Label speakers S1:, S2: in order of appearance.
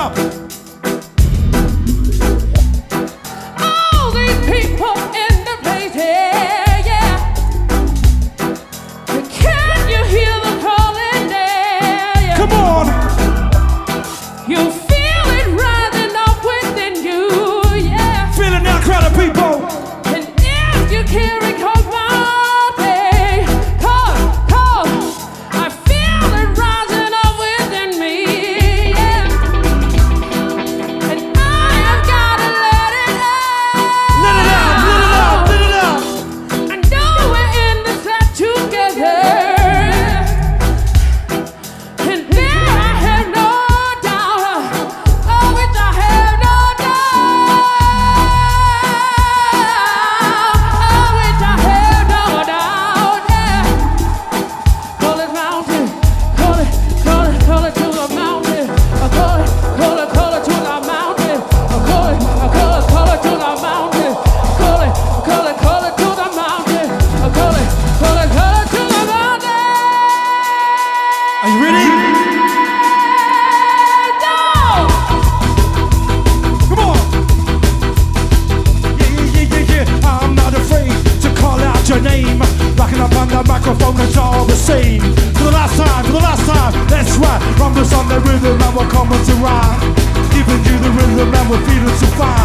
S1: up. microphone that's all the same For the last time, for the last time, that's right Rhombus on the rhythm and we're coming to rhyme. Giving you the rhythm and we're feeling so fine